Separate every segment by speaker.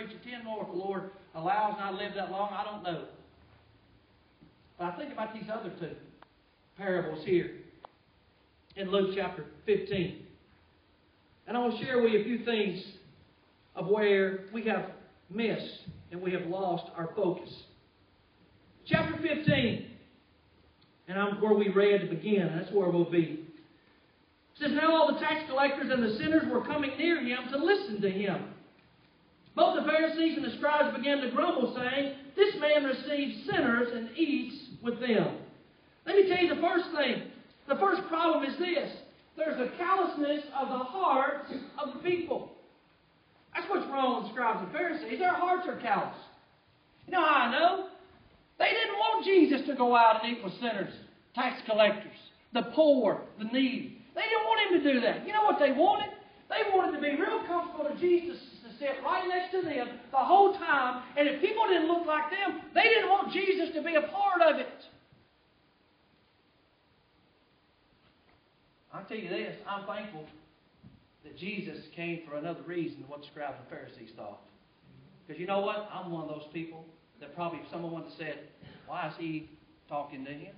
Speaker 1: preaching ten more if the Lord allows and I live that long. I don't know. But I think about these other two parables here in Luke chapter 15. And I want to share with you a few things of where we have missed and we have lost our focus. Chapter 15. And I'm where we read to begin. That's where we'll be. It says, Now all the tax collectors and the sinners were coming near him to listen to him. Both the Pharisees and the scribes began to grumble, saying, This man receives sinners and eats with them. Let me tell you the first thing. The first problem is this there's a callousness of the hearts of the people. That's what's wrong with scribes and Pharisees. Their hearts are callous. You know how I know? They didn't want Jesus to go out and eat with sinners, tax collectors, the poor, the needy. They didn't want him to do that. You know what they wanted? They wanted to be real comfortable to Jesus sit right next to them the whole time. And if people didn't look like them, they didn't want Jesus to be a part of it. I'll tell you this, I'm thankful that Jesus came for another reason than what the scribes and Pharisees thought. Because you know what? I'm one of those people that probably if someone have said, Why is he talking to him?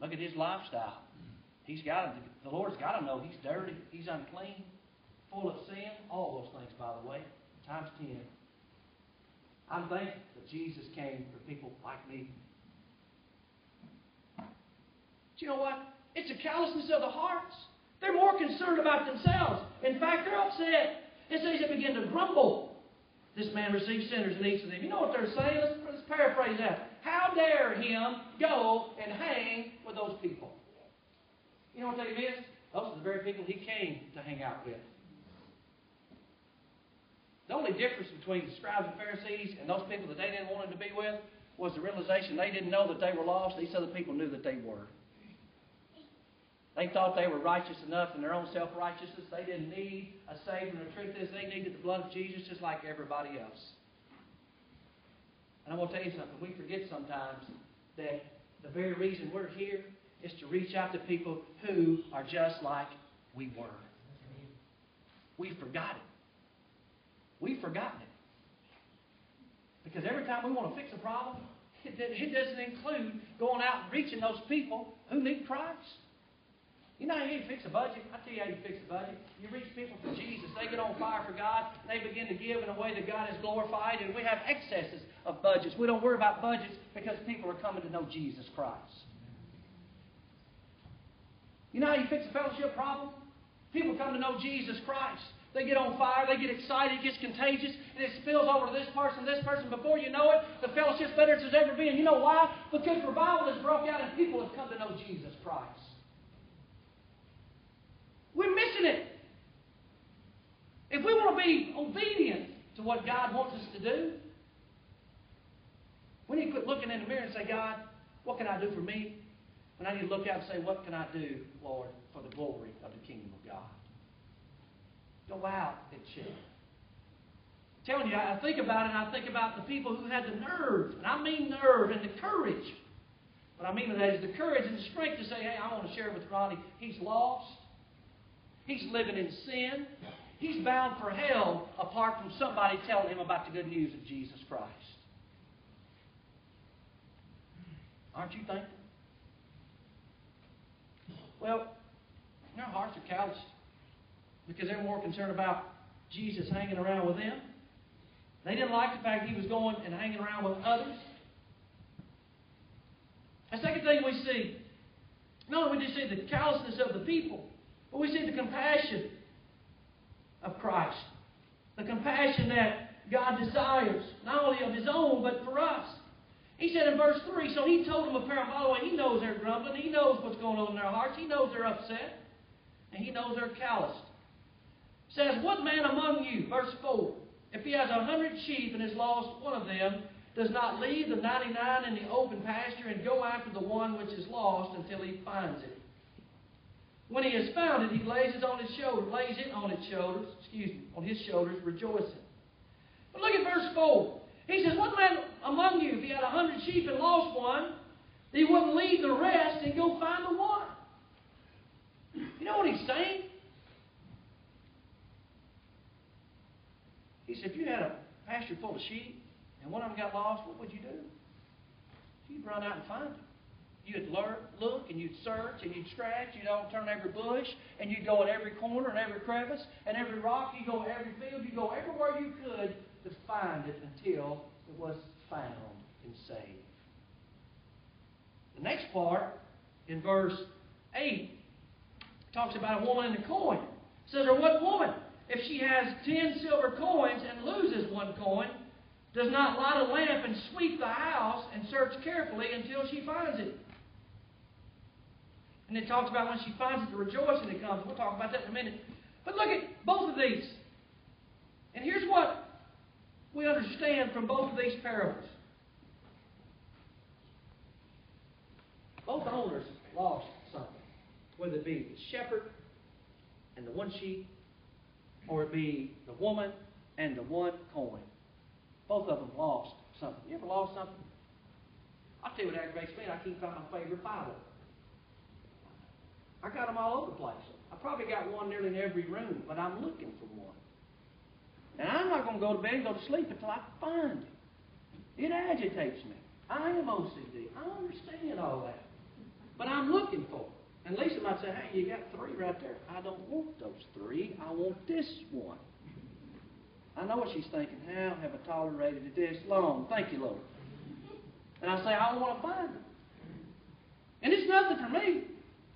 Speaker 1: Look at his lifestyle. He's got to, the Lord's got to know he's dirty, he's unclean, full of sin, all those things, by the way, times ten. I'm thankful that Jesus came for people like me. Do you know what? It's a callousness of the hearts. They're more concerned about themselves. In fact, they're upset. It says they begin to grumble. This man receives sinners and eats of them. You know what they're saying? Let's, let's paraphrase that. How dare him go and hang with those people? You know what they is? Those are the very people he came to hang out with. The only difference between the scribes and Pharisees and those people that they didn't want him to be with was the realization they didn't know that they were lost. These other people knew that they were. They thought they were righteous enough in their own self righteousness. They didn't need a Savior. And the truth is, they needed the blood of Jesus just like everybody else. And I'm going to tell you something. We forget sometimes that the very reason we're here is to reach out to people who are just like we were. We forgot it. We've forgotten it. Because every time we want to fix a problem, it, doesn't include going out and reaching those people who need Christ. You know how you fix a budget? I tell you how you fix a budget. You reach people for Jesus. They get on fire for God. They begin to give in a way that God is glorified. And we have excesses of budgets. We don't worry about budgets because people are coming to know Jesus Christ. You know how you fix a fellowship problem? People come to know Jesus Christ. They get on fire, they get excited, it gets contagious, and it spills over to this person, this person. Before you know it, the fellowship's better than it's ever been. You know why? Because revival has broke out and people have come to know Jesus Christ. We're missing it. If we want to be obedient to what God wants us to do, we need to quit looking in the mirror and say, God, what can I do for me? And I need to look out and say, what can I do, Lord, for the glory of the kingdom of God? Go out and share. I'm telling you, I think about it and I think about the people who had the nerve, and I mean nerve and the courage. What I mean by that is the courage and the strength to say, hey, I want to share with Ronnie. He's lost. He's living in sin. He's bound for hell apart from somebody telling him about the good news of Jesus Christ. Aren't you thankful? Well, their hearts are calloused because they're more concerned about Jesus hanging around with them. They didn't like the fact he was going and hanging around with others. The second thing we see, not only we see the callousness of the people, but we see the compassion of Christ. The compassion that God desires, not only of His own, but for us. He said in verse 3, so He told them the way, He knows they're grumbling. He knows what's going on in their hearts. He knows they're upset. And He knows they're calloused. Says, What man among you, verse 4, if he has a hundred sheep and has lost one of them, does not leave the 99 in the open pasture and go after the one which is lost until he finds it? When he has found it, he lays it on his shoulder, lays it on his shoulders, excuse me, on his shoulders, rejoicing. But look at verse 4. He says, What man among you, if he had a hundred sheep and lost one, he wouldn't leave the rest and go find the one? You know what he's saying? He said, if you had a pasture full of sheep and one of them got lost, what would you do? You'd run out and find them. You'd learn, look and you'd search and you'd scratch. You'd turn every bush and you'd go at every corner and every crevice and every rock. You'd go every field. You'd go everywhere you could to find it until it was found and saved. The next part, in verse 8, talks about a woman and a coin. It says, Or what woman, has ten silver coins and loses one coin, does not light a lamp and sweep the house and search carefully until she finds it? And it talks about when she finds it, the rejoicing that comes. We'll talk about that in a minute. But look at both of these. And here's what we understand from both of these parables. Both owners lost something, whether it be the shepherd and the one sheep, or it be the woman and the one coin. Both of them lost something. You ever lost something? I'll tell you what aggravates me. I can't find my favorite Bible. I got them all over the place. I probably got one nearly in every room, but I'm looking for one. And I'm not going to go to bed and go to sleep until I find it. It agitates me. I am OCD. I understand all that. But I'm looking for it. And Lisa might say, hey, you got three right there. I don't want those three. I want this one. I know what she's thinking. How have I tolerated it this long? Thank you, Lord. And I say, I want to find them. And it's nothing for me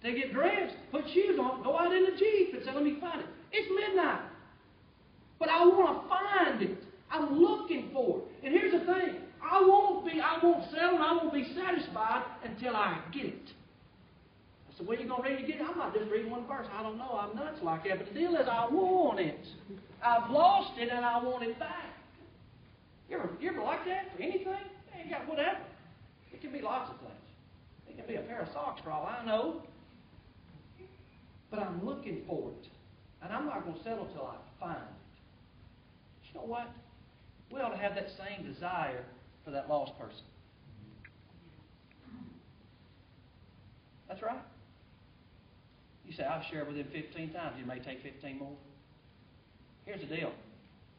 Speaker 1: to get dressed, put shoes on, go out in the Jeep and say, let me find it. It's midnight. But I want to find it. I'm looking for it. And here's the thing. I won't be, I won't settle, I won't be satisfied until I get it. So when you going to read it? I'm not just reading one verse. I don't know. I'm nuts like that. But the deal is I want it. I've lost it and I want it back. You ever, you ever like that for anything? You got whatever. It can be lots of things. It can be a pair of socks for all I know. But I'm looking for it. And I'm not going to settle till I find it. You know what? We ought to have that same desire for that lost person. That's right. You say, I've shared with him 15 times. You may take 15 more. Here's the deal.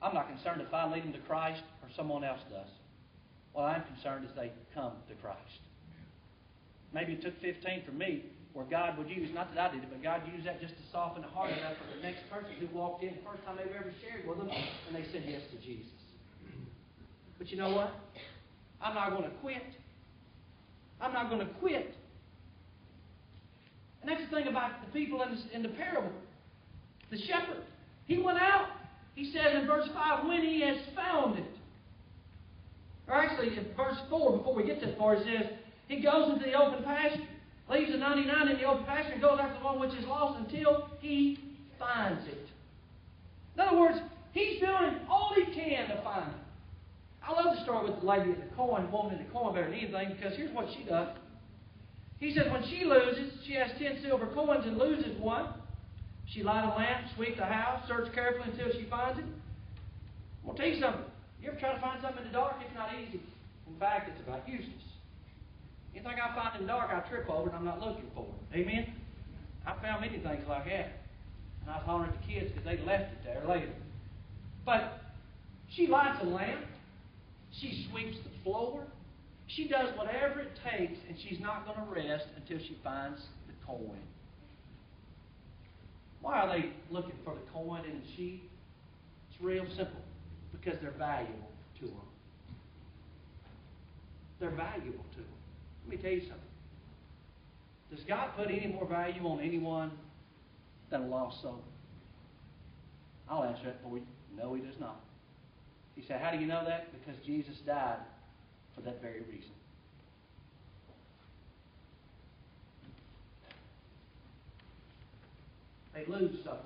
Speaker 1: I'm not concerned if I lead them to Christ or someone else does. What I'm concerned is they come to Christ. Maybe it took 15 for me, where God would use, not that I did it, but God used that just to soften the heart enough for the next person who walked in, first time they've ever shared with them, and they said yes to Jesus. But you know what? I'm not going to quit. I'm not going to quit and that's the thing about the people in, in the parable. The shepherd, he went out, he says in verse 5, when he has found it. Or actually, in verse 4, before we get that far, it says, he goes into the open pasture, leaves the 99 in the open pasture, and goes after the one which is lost until he finds it. In other words, he's doing all he can to find it. I love the story with the lady at the coin, woman in the coin better than anything, because here's what she does. He says when she loses, she has ten silver coins and loses one. She light a lamp, sweep the house, search carefully until she finds it. I'm going to tell you something. You ever try to find something in the dark? It's not easy. In fact, it's about useless. Anything I find in the dark, I trip over and I'm not looking for it. Amen? I found many things like that. And I was hollering at the kids because they left it there later. But she lights a lamp. She sweeps the floor. She does whatever it takes, and she's not going to rest until she finds the coin. Why are they looking for the coin and the sheep? It's real simple. Because they're valuable to them. They're valuable to them. Let me tell you something. Does God put any more value on anyone than a lost soul? I'll answer that for you. No, he does not. He said, How do you know that? Because Jesus died for that very reason. They lose something,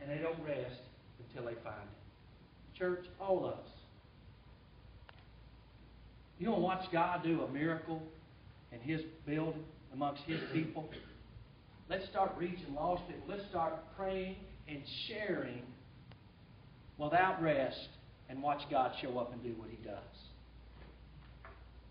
Speaker 1: and they don't rest until they find it. Church, all of us. You want to watch God do a miracle in His building amongst His people? Let's start reaching lost people. Let's start praying and sharing without rest and watch God show up and do what He does.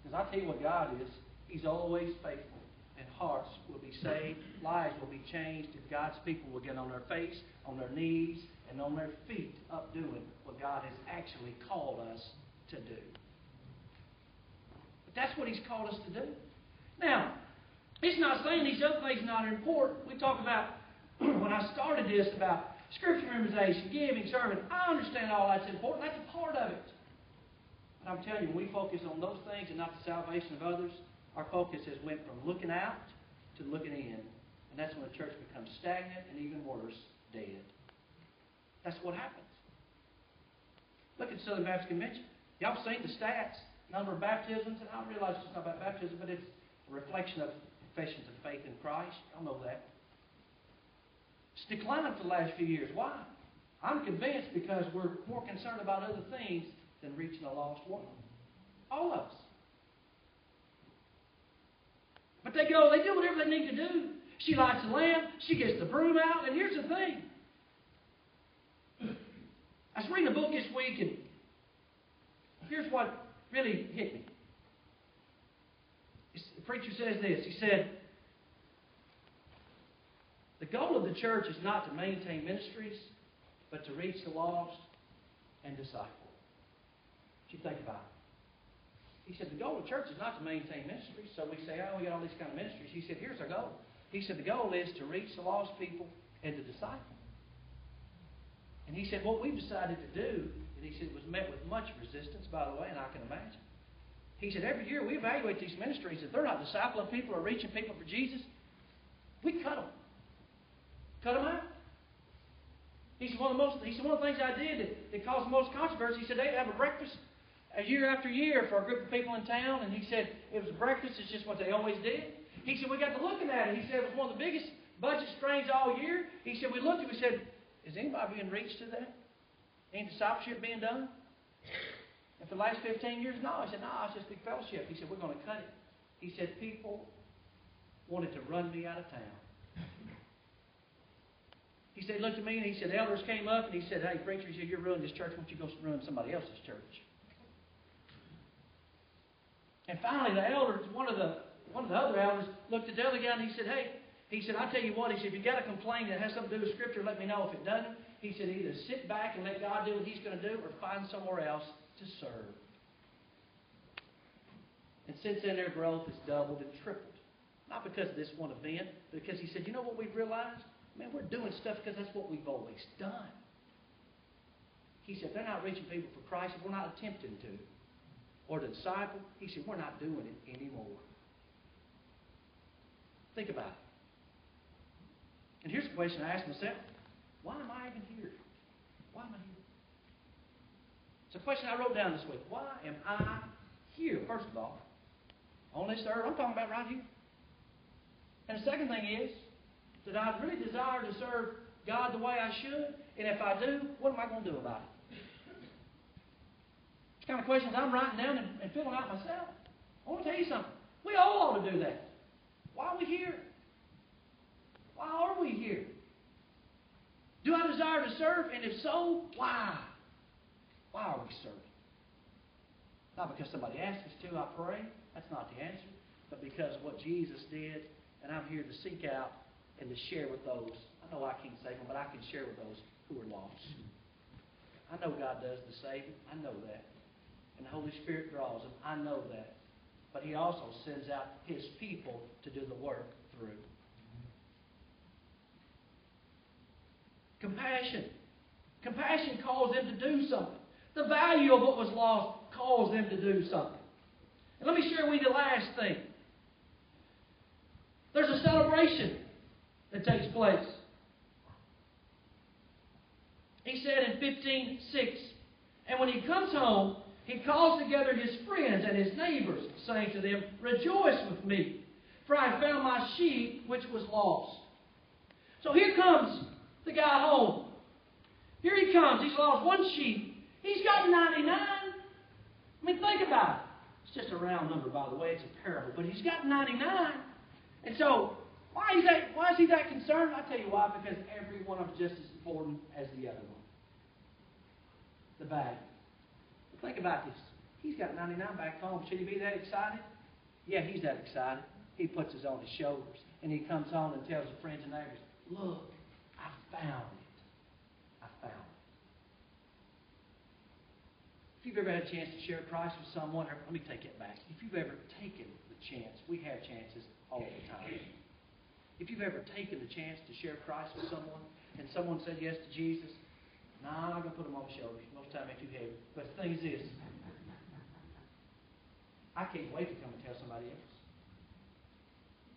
Speaker 1: Because I tell you what God is, He's always faithful. and hearts will be saved, lives will be changed, and God's people will get on their face, on their knees, and on their feet up doing what God has actually called us to do. But that's what He's called us to do. Now, He's not saying these other things are not important. We talk about, when I started this, about scripture memorization, giving, serving. I understand all that's important. That's a part of it. But I'm telling you, when we focus on those things and not the salvation of others, our focus has went from looking out to looking in. And that's when the church becomes stagnant and even worse, dead. That's what happens. Look at Southern Baptist Convention. Y'all seen the stats, number of baptisms, and I realize it's not about baptism, but it's a reflection of confessions of faith in Christ. Y'all know that. It's declined for the last few years. Why? I'm convinced because we're more concerned about other things than reaching a lost one. All of us. But they go, they do whatever they need to do. She lights the lamp, she gets the broom out, and here's the thing. I was reading a book this week, and here's what really hit me. The preacher says this. He said, The goal of the church is not to maintain ministries, but to reach the lost and disciple. Think about it? He said, The goal of the church is not to maintain ministries. So we say, Oh, we got all these kind of ministries. He said, Here's our goal. He said, The goal is to reach the lost people and to disciple. And he said, What we've decided to do, and he said, it was met with much resistance, by the way, and I can imagine. He said, Every year we evaluate these ministries. If they're not discipling people or reaching people for Jesus, we cut them. Cut them out. He said, one of the most, he said, one of the things I did that, that caused the most controversy, he said, they'd have a breakfast year after year for a group of people in town, and he said it was breakfast, it's just what they always did. He said, we got to looking at it. He said it was one of the biggest budget strains all year. He said, we looked at it, we said, is anybody being reached to that? Any discipleship being done? And for the last 15 years, no. I said, no, it's just big fellowship. He said, we're going to cut it. He said, people wanted to run me out of town. He said, looked at me and he said, elders came up and he said, hey, preacher, he said, you're ruining this church. Why don't you go ruin somebody else's church? And finally, the elders, one of the one of the other elders, looked at the other guy and he said, "Hey," he said, "I tell you what," he said, "if you got a complaint that has something to do with Scripture, let me know. If it doesn't, he said, either sit back and let God do what He's going to do, or find somewhere else to serve." And since then, their growth has doubled and tripled. Not because of this one event, but because he said, "You know what we've realized? Man, we're doing stuff because that's what we've always done." He said, "They're not reaching people for Christ. If we're not attempting to." Or the disciple, he said, We're not doing it anymore. Think about it. And here's the question I ask myself Why am I even here? Why am I here? It's a question I wrote down this week. Why am I here, first of all? On this earth, I'm talking about right here. And the second thing is that I really desire to serve God the way I should. And if I do, what am I going to do about it? Kind of questions I'm writing down and, and filling out myself. I want to tell you something. We all ought to do that. Why are we here? Why are we here? Do I desire to serve? And if so, why? Why are we serving? Not because somebody asked us to, I pray. That's not the answer. But because what Jesus did, and I'm here to seek out and to share with those. I know I can't save them, but I can share with those who are lost. I know God does the saving. I know that and the Holy Spirit draws them. I know that. But He also sends out His people to do the work through. Compassion. Compassion calls them to do something. The value of what was lost calls them to do something. And let me share with you the last thing. There's a celebration that takes place. He said in 15:6, and when he comes home, he calls together his friends and his neighbors, saying to them, Rejoice with me, for I found my sheep which was lost. So here comes the guy home. Here he comes. He's lost one sheep. He's got 99. I mean, think about it. It's just a round number, by the way. It's a parable. But he's got 99. And so, why is, that, why is he that concerned? i tell you why. Because every one of them is just as important as the other one. The bag. Think about this. He's got 99 back home. Should he be that excited? Yeah, he's that excited. he puts us on his shoulders. And he comes on and tells his friends and neighbors, Look, I found it. I found it. If you've ever had a chance to share Christ with someone, let me take it back. If you've ever taken the chance, we have chances all the time. If you've ever taken the chance to share Christ with someone, and someone said yes to Jesus, nah, I'm not going to put them on the shoulders. Most time they're too heavy. But the thing is this I can't wait to come and tell somebody else.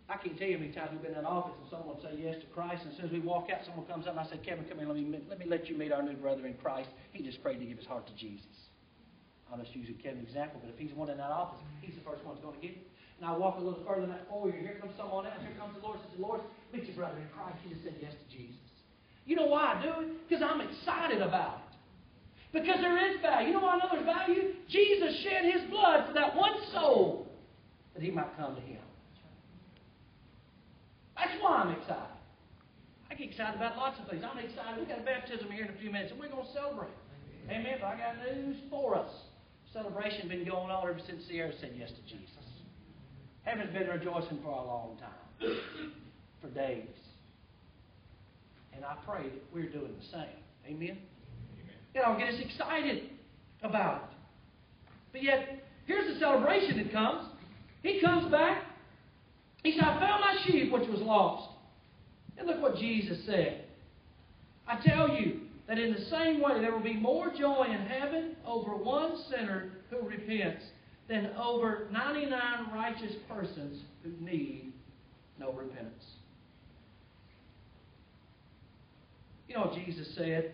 Speaker 1: I can't tell you how many times we've been in office and someone say yes to Christ, and as soon as we walk out, someone comes up and I say, Kevin, come here, let me, let me let you meet our new brother in Christ. He just prayed to give his heart to Jesus. I'm just using Kevin's example, but if he's one in that office, he's the first one that's going to get it. And I walk a little further in that oh, foyer, and here comes someone else. Here comes the Lord. Says, Lord, meet your brother in Christ. He just said yes to Jesus. Know why I do it? Because I'm excited about it. Because there is value. You know why I know there's value? Jesus shed his blood for that one soul that he might come to him. That's why I'm excited. I get excited about lots of things. I'm excited. We've got a baptism here in a few minutes, and we're going to celebrate. Amen. But I got news for us. Celebration been going on ever since Sierra said yes to Jesus. Heaven's been rejoicing for a long time, for days. And I pray that we're doing the same. Amen? Amen. It all get us excited about it. But yet, here's the celebration that comes. He comes back. He said, I found my sheep which was lost. And look what Jesus said. I tell you that in the same way there will be more joy in heaven over one sinner who repents than over 99 righteous persons who need no repentance. You know what Jesus said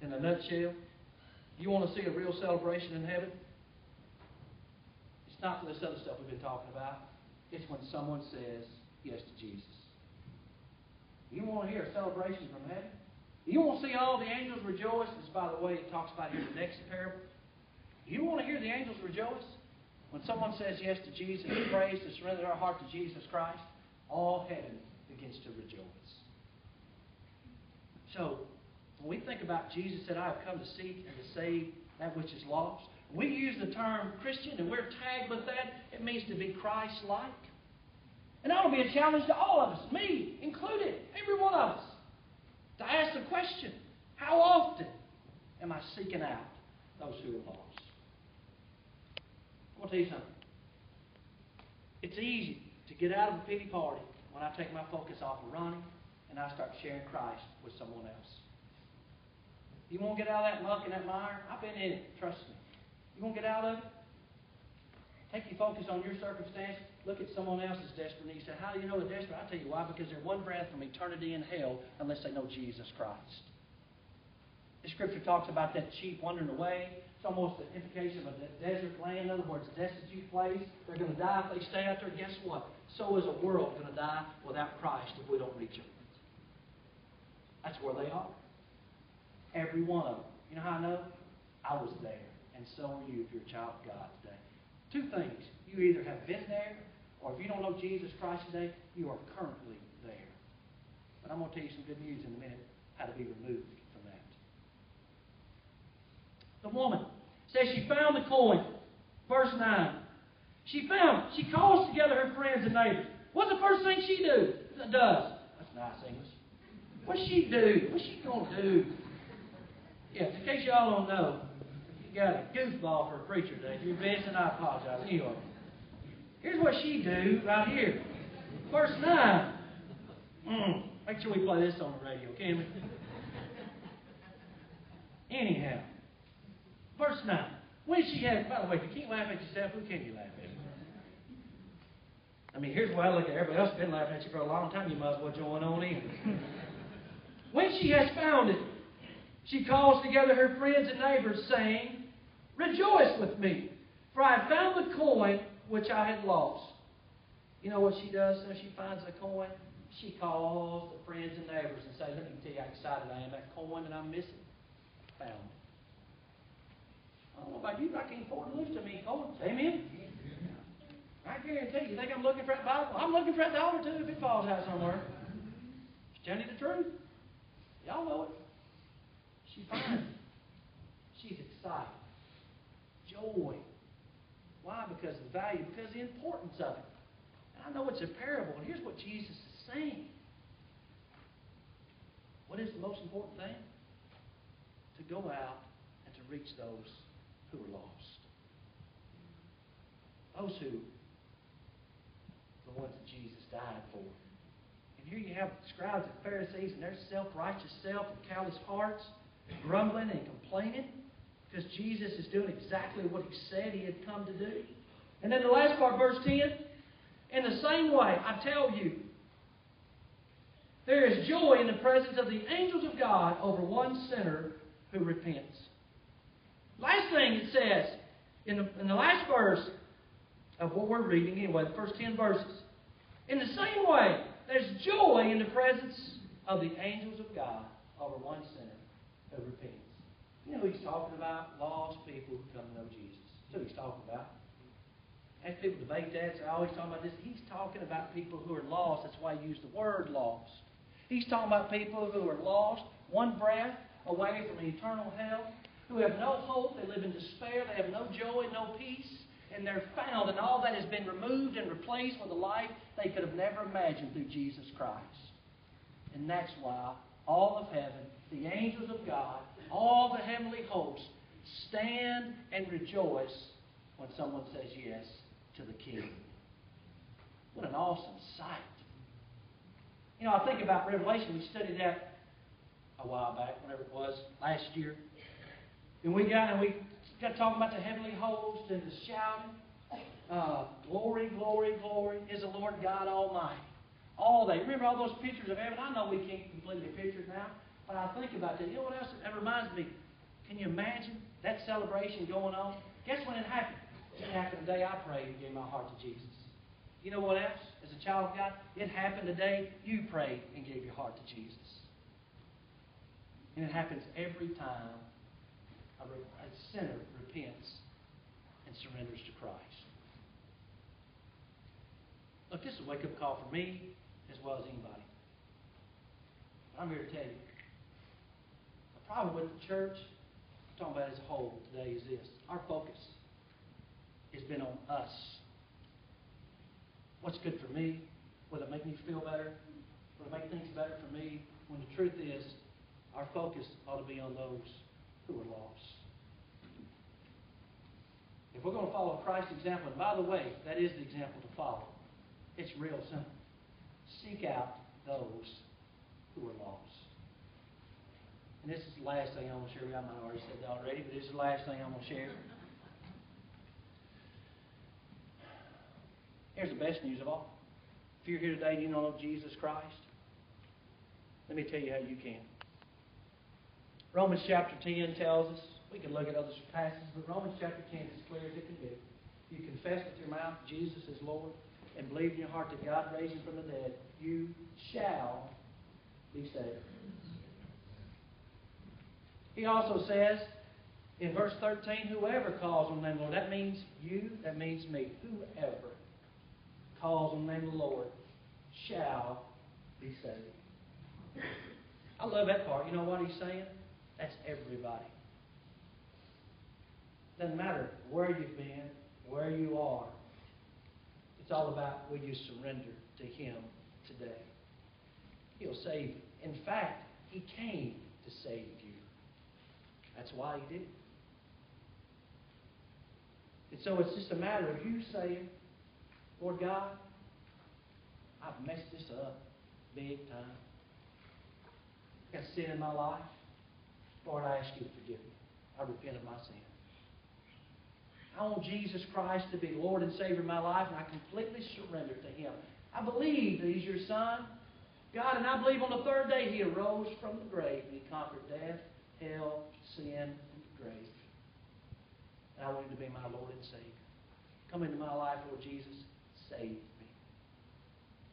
Speaker 1: in a nutshell? You want to see a real celebration in heaven? It's not for this other stuff we've been talking about. It's when someone says yes to Jesus. You want to hear a celebration from heaven? You want to see all the angels rejoice? This, by the way, it talks about in the next parable. You want to hear the angels rejoice? When someone says yes to Jesus and prays to surrender our heart to Jesus Christ, all heaven begins to rejoice. So, when we think about Jesus said, I have come to seek and to save that which is lost, we use the term Christian and we're tagged with that. It means to be Christ like. And that will be a challenge to all of us, me included, every one of us, to ask the question how often am I seeking out those who are lost? I want to tell you something. It's easy to get out of a pity party when I take my focus off of Ronnie and I start sharing Christ with someone else. You won't get out of that muck and that mire? I've been in it, trust me. You won't get out of it? Take your focus on your circumstance. Look at someone else's desperate need. Say, How do you know they're desperate? I'll tell you why. Because they're one breath from eternity in hell unless they know Jesus Christ. The scripture talks about that sheep wandering away. It's almost an implication of a desert land. In other words, a destitute place. They're going to die if they stay out there. Guess what? So is a world going to die without Christ if we don't reach them. That's where they are. Every one of them. You know how I know? I was there and so are you if you're a child of God today. Two things. You either have been there, or if you don't know Jesus Christ today, you are currently there. But I'm going to tell you some good news in a minute how to be removed from that. The woman says she found the coin. Verse 9. She found it. She calls together her friends and neighbors. What's the first thing she do, does? That's nice English. What's she do? What's she to do? Yeah, in case y'all don't know, you got a goofball for a preacher today. If you're missing, I apologize. Anyway, here's what she do right here. Verse 9. Mm, make sure we play this on the radio, can we? Anyhow, verse 9. When she had, by the way, if you can't laugh at yourself, who can you laugh at? I mean, here's why I look at everybody else been laughing at you for a long time. You might as well join on in. when she has found it, she calls together her friends and neighbors, saying, Rejoice with me, for I have found the coin which I had lost. You know what she does when she finds the coin? She calls the friends and neighbors and says, Let me tell you how excited I am. That coin that I'm missing, found. I don't know about you, but I can't afford to lose to me coins. Amen? I guarantee you, you think I'm looking for that Bible? I'm looking for that dollar too if it falls out somewhere. Just telling you the truth. Y'all know it. She finds it. She's excited joy. Why? Because of the value, because of the importance of it. And I know it's a parable, and here's what Jesus is saying. What is the most important thing? To go out and to reach those who are lost. Those who, the ones that Jesus died for. Here you have scribes and Pharisees and their self-righteous self and callous hearts, grumbling and complaining because Jesus is doing exactly what he said he had come to do. And then the last part, verse 10, in the same way, I tell you, there is joy in the presence of the angels of God over one sinner who repents. Last thing it says in the, in the last verse of what we're reading, anyway, the first 10 verses. In the same way, there's joy in the presence of the angels of God over one sinner who repents. You know he's talking about? Lost people who come to know Jesus. That's what he's talking about. As people debate that, so I always talking about this. He's talking about people who are lost. That's why he used the word lost. He's talking about people who are lost, one breath away from eternal hell, who have no hope. They live in despair. They have no joy, no peace. And they're found, and all that has been removed and replaced with a life they could have never imagined through Jesus Christ. And that's why all of heaven, the angels of God, all the heavenly hosts stand and rejoice when someone says yes to the King. What an awesome sight. You know, I think about Revelation. We studied that a while back, whenever it was, last year. And we got and we got talking about the heavenly host and the shouting. Uh, glory, glory, glory is the Lord God Almighty. All day. Remember all those pictures of heaven? I know we can't completely picture it now, but I think about that. You know what else? That reminds me. Can you imagine that celebration going on? Guess when it happened? It happened the day I prayed and gave my heart to Jesus. You know what else? As a child of God, it happened the day you prayed and gave your heart to Jesus. And it happens every time a, a sinner repents and surrenders to Christ. Look, this is a wake up call for me as well as anybody. I'm here to tell you. The problem with the church, I'm talking about as a whole today, is this. Our focus has been on us. What's good for me? Will it make me feel better? Will it make things better for me? When the truth is, our focus ought to be on those who are lost. If we're going to follow Christ's example, and by the way, that is the example to follow, it's real simple. Seek out those who are lost. And this is the last thing I want to share. I might have already said that already, but this is the last thing I'm going to share. Here's the best news of all. If you're here today and you don't know Jesus Christ, let me tell you how you can. Romans chapter 10 tells us, we can look at other passages, but Romans chapter 10 is clear as it can be. You confess with your mouth Jesus is Lord and believe in your heart that God raised him from the dead, you shall be saved. He also says in verse 13, whoever calls on the name of the Lord, that means you, that means me. Whoever calls on the name of the Lord shall be saved. I love that part. You know what he's saying? That's everybody. Doesn't matter where you've been, where you are. It's all about will you surrender to Him today. He'll save you. In fact, He came to save you. That's why He did. And so it's just a matter of you saying, Lord God, I've messed this up big time. I've got sin in my life. Lord, I ask you to forgive me. I repent of my sin. I want Jesus Christ to be Lord and Savior of my life, and I completely surrender to Him. I believe that He's your Son, God, and I believe on the third day He arose from the grave and He conquered death, hell, sin, and the grave. And I want Him to be my Lord and Savior. Come into my life, Lord Jesus. Save me.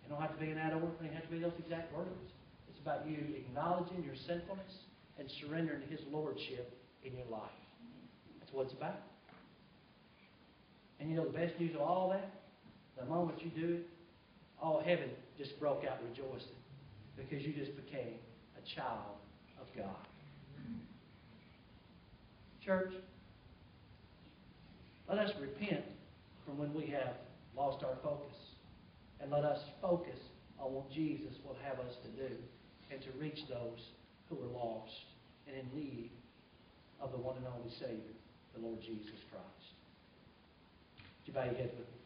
Speaker 1: It don't have to be in that order. It have to be those exact words. It's about you acknowledging your sinfulness and surrendering to His Lordship in your life. That's what it's about. And you know the best news of all that? The moment you do it, all heaven just broke out rejoicing because you just became a child of God. Church, let us repent from when we have lost our focus. And let us focus on what Jesus will have us to do and to reach those who are lost and in need of the one and only Savior, the Lord Jesus Christ. Would you bow your heads with me?